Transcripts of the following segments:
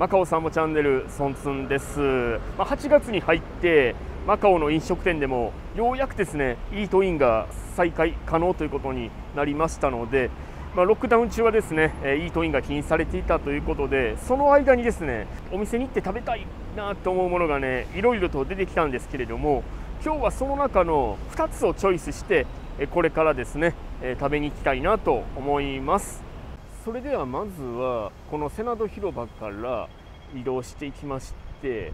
マカオサンモチャンネルソンツンです、まあ、8月に入ってマカオの飲食店でもようやくですねイートインが再開可能ということになりましたので、まあ、ロックダウン中はですねイートインが禁止されていたということでその間にですねお店に行って食べたいなと思うものがねいろいろと出てきたんですけれども今日はその中の2つをチョイスしてこれからですね食べに行きたいなと思います。それではまずはこのセナド広場から移動していきまして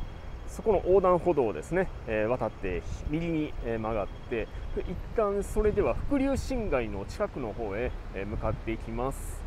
そこの横断歩道をですね、えー、渡って右に、曲がって一旦それでは伏流新街の近くの方へ、向かっていきます。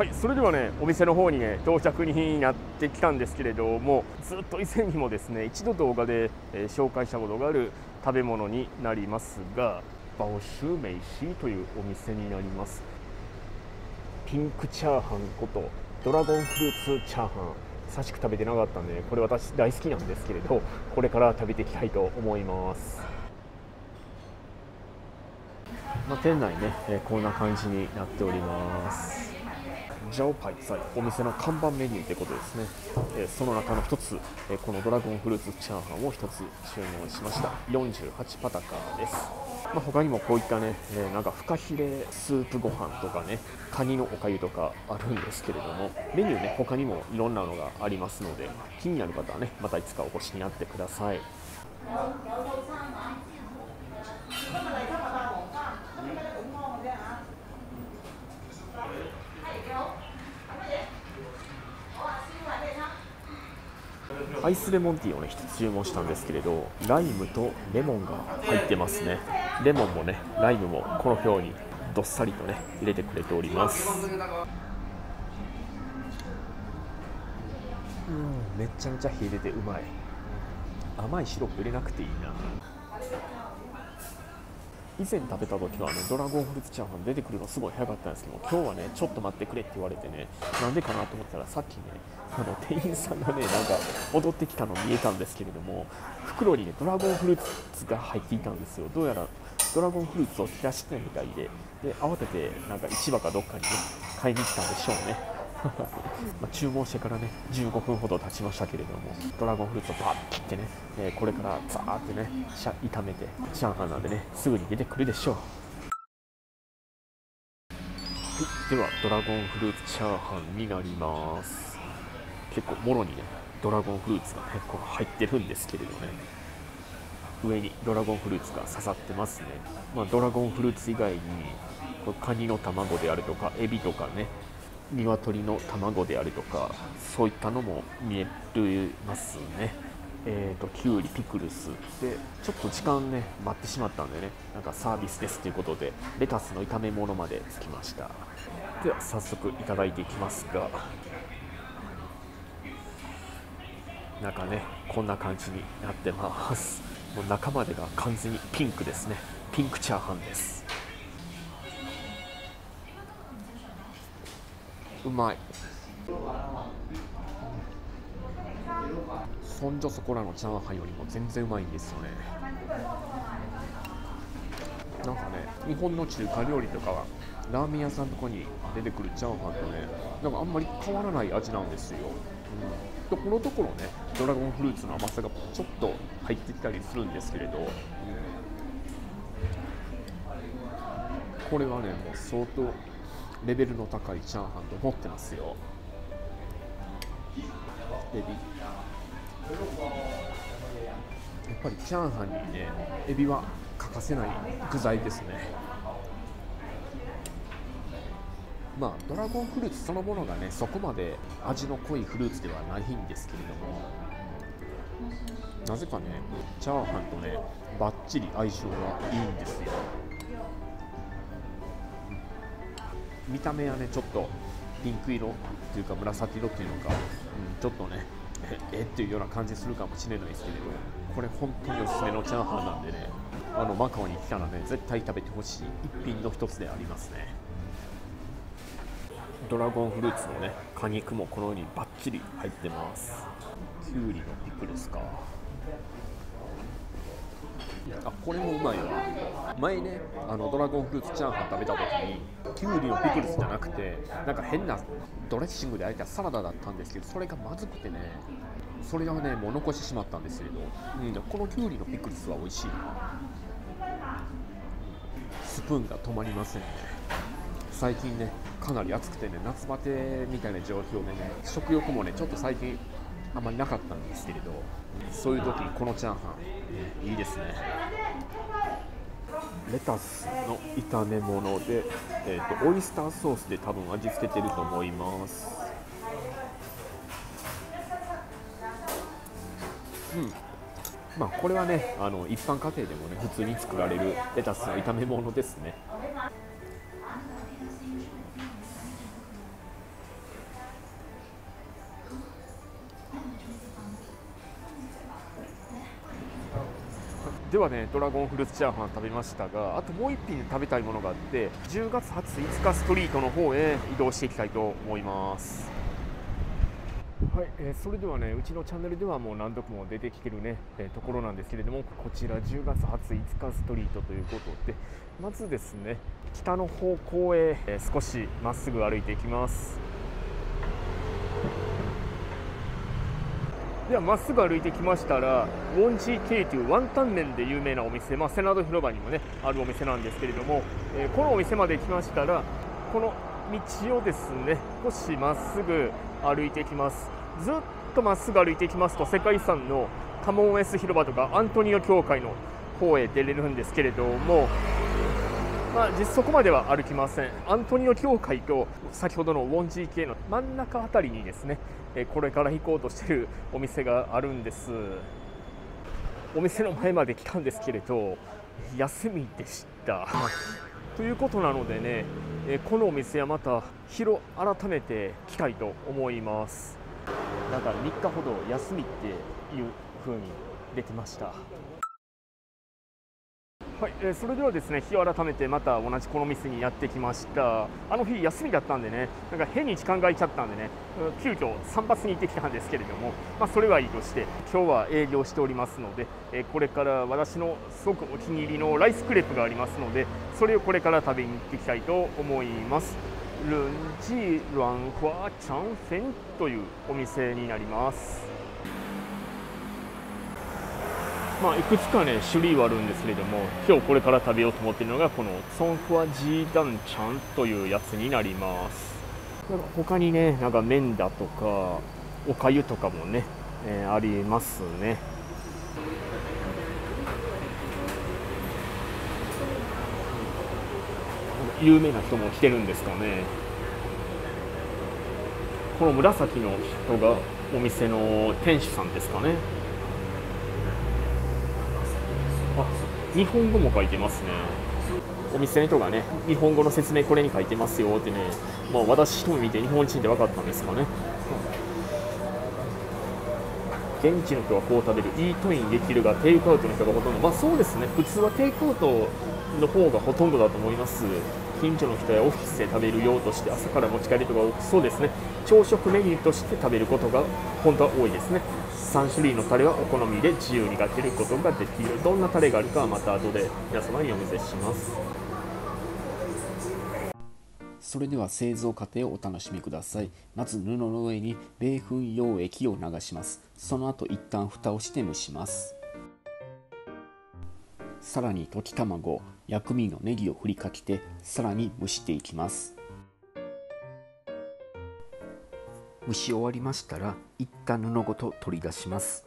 はいそれではねお店の方にね到着になってきたんですけれどもずっと以前にもですね一度動画で、えー、紹介したことがある食べ物になりますがバオシュメイシーというお店になります。ピンクチャーハンことドラゴンフルーツチャーハン久しく食べてなかったんで、これ私大好きなんですけれどこれから食べていきたいと思います。まあ、店内ね、えー、こんな感じになっております。ジャオパイツァイお店の看板メニューということですね、え、その中の1つ、え、このドラゴンフルーツチャーハンを1つ注文しました。48パタカーです、まあ、他にもこういったね、え、なんかフカヒレスープご飯とかねカニのおかゆとかあるんですけれどもメニューね他にもいろんなのがありますので気になる方はねまたいつかお越しになってください。アイスレモンティーをね1つ注文したんですけれどライムとレモンが入ってますね。レモンもねライムもこの表にどっさりとね入れてくれております。うんめちゃめちゃ火出てうまい。甘いシロップ入れなくていいな。以前食べた時はねドラゴンフルーツチャーハン出てくるのすごい早かったんですけど今日はねちょっと待ってくれって言われてねなんでかなと思ったらさっきねあの店員さんがねなんか戻ってきたの見えたんですけれども袋にねドラゴンフルーツが入っていたんですよ。どうやらドラゴンフルーツを切らしてみたいでで慌ててなんか市場かどっかにね買いに来たんでしょうね。ま注文してからね15分ほど経ちましたけれどもドラゴンフルーツをバッと切ってね、え、これからザーってね炒めてチャーハンなんでねすぐに出てくるでしょう。はいではドラゴンフルーツチャーハンになります。結構もろにねドラゴンフルーツがねこう入ってるんですけれどね上にドラゴンフルーツが刺さってますね、まあ、ドラゴンフルーツ以外にこカニの卵であるとかエビとかね鶏の卵であるとかそういったのも見えますね。えーと、きゅうりピクルスでちょっと時間ね待ってしまったんでねなんかサービスですということでレタスの炒め物までつきました。では早速いただいていきますが中ねこんな感じになってます。もう中までが完全にピンクですね。ピンクチャーハンです。うまい。そんじょそこらのチャーハンよりも全然うまいんですよね。なんかね日本の中華料理とかはラーメン屋さんとかに出てくるチャーハンとねなんかあんまり変わらない味なんですよ、うん、ところどころねドラゴンフルーツの甘さがちょっと入ってきたりするんですけれど、うん、これはねもう相当レベルの高いチャーハンと思ってますよ。エビ。やっぱりチャーハンにねエビは欠かせない具材ですね。まあドラゴンフルーツそのものがねそこまで味の濃いフルーツではないんですけれども。なぜかねチャーハンとねバッチリ相性がいいんですよ。見た目はねちょっとピンク色っていうか紫色っていうのか、うん、ちょっとね えっていうような感じするかもしれないですけれどこれ本当におすすめのチャーハンなんでねあのマカオに来たらね絶対食べてほしい一品の一つでありますね。ドラゴンフルーツのね果肉もこのようにバッチリ入ってます。きゅうりのピクルスか。あこれもうまいわ前ねあのドラゴンフルーツチャーハン食べた時にきゅうりのピクルスじゃなくてなんか変なドレッシングであえたサラダだったんですけどそれがまずくてねそれはねもう残してしまったんですけど、うん、このきゅうりのピクルスは美味しい。スプーンが止まりませんね。最近ねかなり暑くてね夏バテみたいな状況でね食欲もねちょっと最近あんまりなかったんですけれどそういう時にこのチャーハン、いいですね。レタスの炒め物で、えーと、オイスターソースで多分味付けてると思います。うん。まあこれはねあの一般家庭でもね普通に作られるレタスの炒め物ですねではねドラゴンフルーツチャーハン食べましたがあともう一品食べたいものがあって10月初5日ストリートの方へ移動していきたいと思います。はい、えー、それではねうちのチャンネルではもう何度も出てきてるね、えー、ところなんですけれどもこちら10月初5日ストリートということでまずですね北の方向へ、えー、少しまっすぐ歩いていきます。ではまっすぐ歩いてきましたらウォンジーケイというワンタン麺で有名なお店、まあ、セナド広場にもねあるお店なんですけれども、えー、このお店まで来ましたらこの道をですね少しまっすぐ歩いていきます。ずっとまっすぐ歩いていきますと世界遺産のカモンエス広場とかアントニオ教会の方へ出れるんですけれどもまあ、実そこまでは歩きません。アントニオ教会と先ほどのウォンジー系の真ん中辺りにですねこれから行こうとしてるお店があるんです。お店の前まで来たんですけれど休みでした。ということなのでねこのお店はまた広改めて来たいと思います。なんか3日ほど休みっていう風に出てました。はい、えー、それではですね日を改めてまた同じこの店にやってきました。あの日休みだったんでねなんか変に時間が空いちゃったんでね急遽散髪に行ってきたんですけれどもまあ、それはいいとして今日は営業しておりますので、えー、これから私のすごくお気に入りのライスクレープがありますのでそれをこれから食べに行ってきたいと思います。ルンジーランファーチャンフェンというお店になります。まあ、いくつかね種類はあるんですけれども今日これから食べようと思っているのがこのソンフワジーダンチャンというやつになります。他にねなんか麺だとかおかゆとかもね、えー、ありますね。有名な人も来てるんですかね。この紫の人がお店の店主さんですかね。日本語も書いてますね。お店の人がね日本語の説明これに書いてますよってねまあ私一目見て日本人で分かったんですかね。現地の人はこう食べる。イートインできるがテイクアウトの人がほとんど。まあそうですね。普通はテイクアウトの方がほとんどだと思います。近所の人やオフィスで食べる用として朝から持ち帰りとかそうですね。朝食メニューとして食べることが本当は多いですね。3種類のタレはお好みで自由にかけることができる。どんなタレがあるかはまた後で皆様にお見せします。それでは製造過程をお楽しみください。まず布の上に米粉溶液を流します。その後一旦蓋をして蒸します。さらに溶き卵薬味のネギを振りかけてさらに蒸していきます。蒸し終わりましたら一旦布ごと取り出します。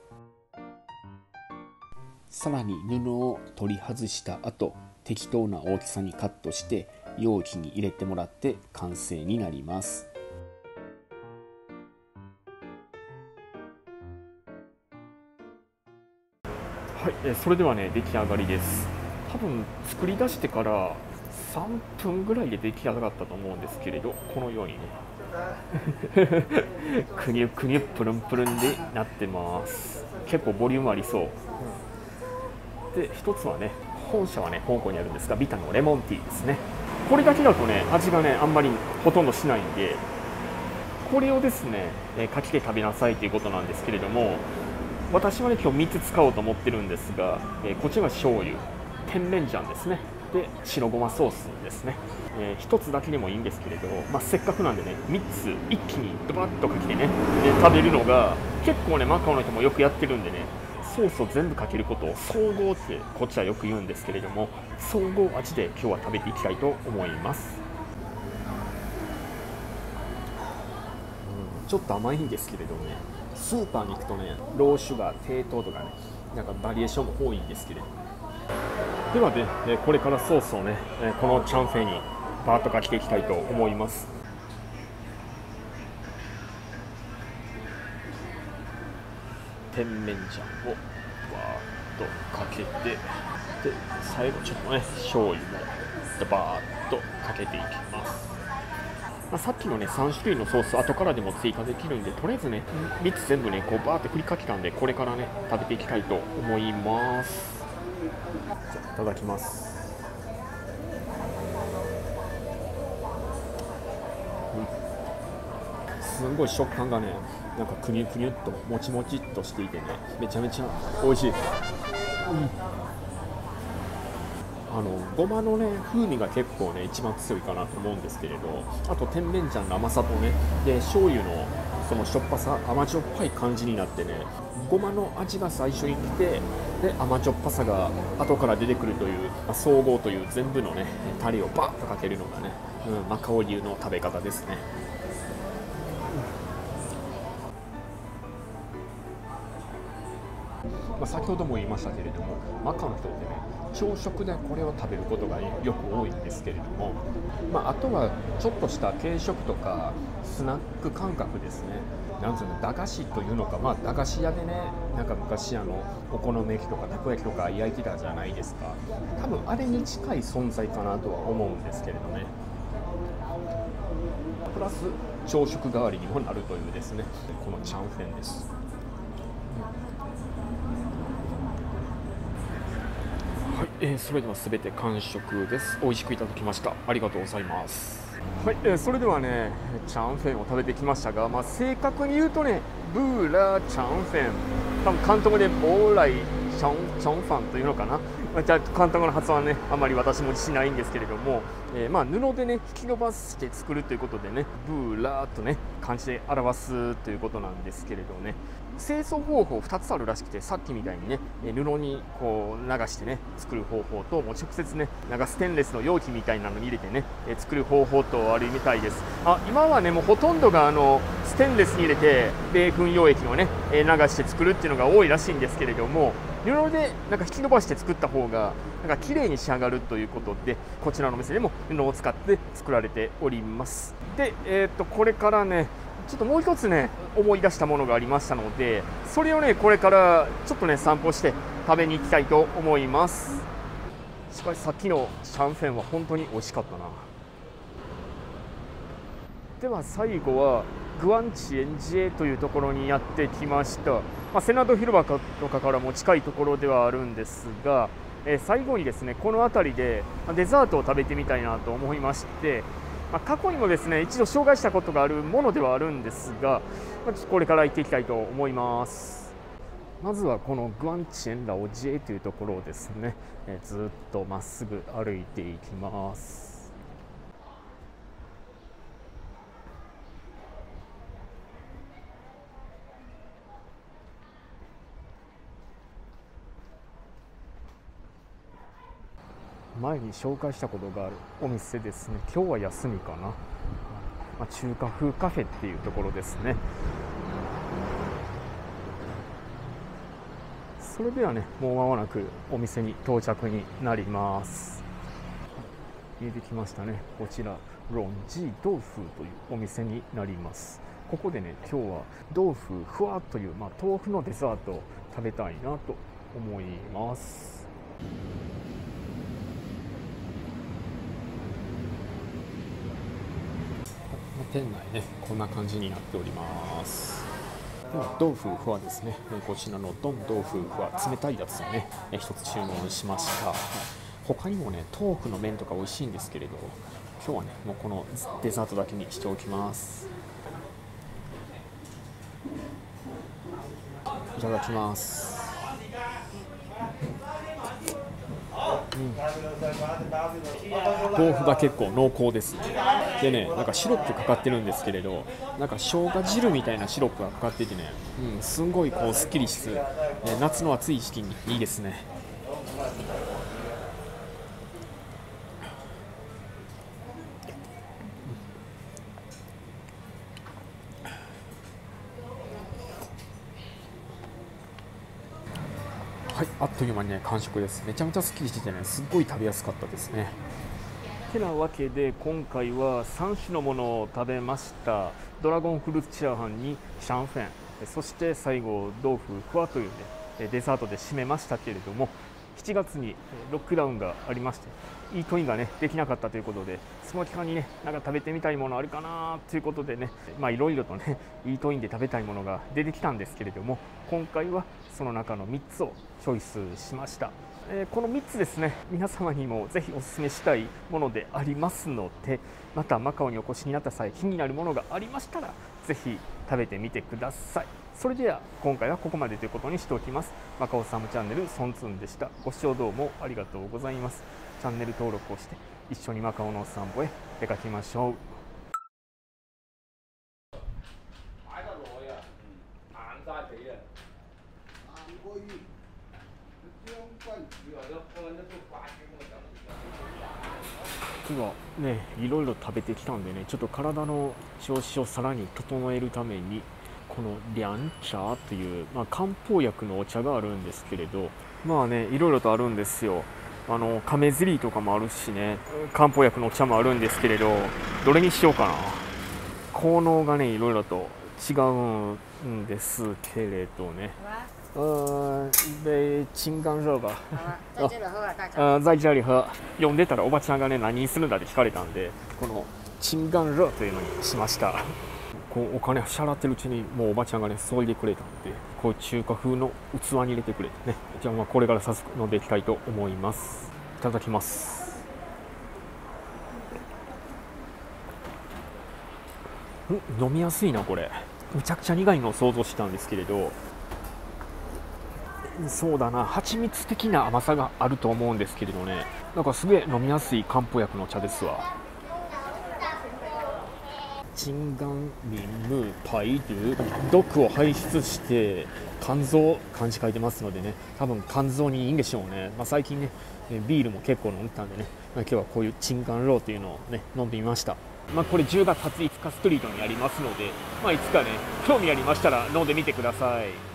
さらに布を取り外した後適当な大きさにカットして容器に入れてもらって完成になります。はい、えそれではね出来上がりです。多分作り出してから3分ぐらいで出来上がったと思うんですけれどこのようにね。くにゅくにゅプルンプルンでなってます。結構ボリュームありそう。で一つはね本社はね香港にあるんですがビタのレモンティーですね。これだけだとね味がねあんまりほとんどしないんでこれをですね、えかけて食べなさいということなんですけれども私はね今日3つ使おうと思ってるんですが、えこちらが醤油甜麺醤ですねで白ごまソースですね、えー、1つだけでもいいんですけれど、まあ、せっかくなんでね3つ一気にドバッとかけてねで食べるのが結構ねマカオの人もよくやってるんでねソースを全部かけることを総合ってこっちはよく言うんですけれども総合味で今日は食べていきたいと思います、ちょっと甘いんですけれどもねスーパーに行くとねローシュガー低糖とかねなんかバリエーションも多いんですけれどではねこれからソースをね。このチャンフェにバーッとかけていきたいと思います。甜麺醤をバーッとかけてで最後ちょっとね醤油もバーッとかけていきます。まあ、さっきのね3種類のソース後からでも追加できるんでとりあえずね3つ全部ねこうバーって振りかけたんでこれからね食べていきたいと思います。いただきます。すごい食感がねなんかくにゅくにゅっともちもちっとしていてねめちゃめちゃ美味しい、うん、あのごまのね風味が結構ね一番強いかなと思うんですけれどあと甜麺醤の甘さとねで醤油のそのしょっぱさ甘じょっぱい感じになってね。ごまの味が最初に来てで甘じょっぱさが後から出てくるという、まあ、総合という全部のねタレをバッとかけるのがね、うん、マカオ流の食べ方ですね。まあ、先ほども言いましたけれどもマカオの人ってね朝食でこれを食べることがよく多いんですけれども、まあ、あとはちょっとした軽食とかスナック感覚ですね。なんつうの駄菓子というのか、まあ、駄菓子屋でねなんか昔あのお好み焼きとかたこ焼きとか焼いてたじゃないですか。多分あれに近い存在かなとは思うんですけれどね。プラス朝食代わりにもなるというですねこのチャンフェンですはい、えー、それではすべて完食です。美味しくいただきました。ありがとうございます。はい、えー、それではね、チャンフェンを食べてきましたが、まあ、正確に言うとね、ブーラーチャンフェン、多分監督でボーライチョンチョンファンというのかな、まあ、じゃ監督の発音はねあまり私も自信ないんですけれども、えー、まあ布でね引き伸ばして作るということでねブーラーとね漢字で表すということなんですけれどね清掃方法2つあるらしくてさっきみたいにね布にこう流してね作る方法ともう直接ねなんかステンレスの容器みたいなのに入れてね作る方法とあるみたいです。あ今はねもうほとんどがあのステンレスに入れて米粉溶液をね流して作るっていうのが多いらしいんですけれども布でなんか引き伸ばして作った方がなんか綺麗に仕上がるということでこちらのお店でも布を使って作られております。で、えー、とこれからねちょっともう一つね思い出したものがありましたのでそれをねこれからちょっとね散歩して食べに行きたいと思います。しかしさっきのシャンフェンは本当に美味しかったな。では最後はグアンチエンジエというところにやってきました、まあ、セナド広場とかからも近いところではあるんですが、え、最後にですねこの辺りでデザートを食べてみたいなと思いましてまあ、過去にもですね一度紹介したことがあるものではあるんですが、まあ、ちょっとこれから行っていきたいと思います。まずはこのグアンチエンラオジエというところをですね、え、ずっとまっすぐ歩いていきます。前に紹介したことがあるお店ですね。今日は休みかな、まあ、中華風カフェっていうところですね。それではねもう間もなくお店に到着になります。見えてきましたね。こちらロンジー豆腐というお店になります。ここでね今日は豆腐ふわっという、まあ、豆腐のデザートを食べたいなと思います。店内ねこんな感じになっております。では豆腐ふわですねこちらのどん豆腐ふわ冷たいやつをね一つ注文しました。他にもね豆腐の麺とか美味しいんですけれど今日はねもうこのデザートだけにしておきます。いただきます。うん、豆腐が結構濃厚です、ね、でねなんかシロップかかってるんですけれどなんか生姜汁みたいなシロップがかかっててね、うん、すんごいこうすっきりしつ、ね、夏の暑い時期にいいですね。はい、あっという間にね完食です。めちゃめちゃすっきりしててねすっごい食べやすかったですね。てなわけで今回は3種のものを食べました。ドラゴンフルーツチャーハンにシャンフェン。そして最後豆腐ふわというねデザートで締めましたけれども7月にロックダウンがありましてイートインがねできなかったということでその期間にねなんか食べてみたいものあるかなということでねまあいろいろとね イートインで食べたいものが出てきたんですけれども今回はその中の3つをチョイスしました、えー、この3つですね皆様にもぜひお勧めしたいものでありますのでまたマカオにお越しになった際気になるものがありましたらぜひ食べてみてください。それでは今回はここまでということにしておきます。マカオサムチャンネルソンツンでした。ご視聴どうもありがとうございます。チャンネル登録をして一緒にマカオのお散歩へ出かけましょう。今日はねいろいろ食べてきたんでねちょっと体の調子をさらに整えるためにこのリャン茶という、まあ、漢方薬のお茶があるんですけれどまあねいろいろとあるんですよ。あの亀ゼリーとかもあるしね漢方薬のお茶もあるんですけれどどれにしようかな効能がねいろいろと違うんですけれどね呃，一杯清肝热吧。在这里喝啊，大家。呃，在这里喝。読んでたらおばちゃんがね何にするんだって聞かれたんで、この清肝热というのにしました。こうお金支払ってるうちにもうおばちゃんがね注いでくれたんで、こう中華風の器に入れてくれてね。じゃあまあこれから早速飲んでいきたいと思います。いただきます。ん？飲みやすいなこれ。むちゃくちゃ苦いのを想像したんですけれど。そうだな蜂蜜的な甘さがあると思うんですけれどねなんかすげえ飲みやすい漢方薬の茶ですわ鎮眼リンムパイル毒を排出して肝臓漢字書いてますのでね多分肝臓にいいんでしょうね、まあ、最近ねビールも結構飲んでたんでね、まあ、今日はこういう鎮眼ローというのをね飲んでみました。まあ、これ10月初5日ストリートにありますので、まあ、いつかね興味ありましたら飲んでみてください。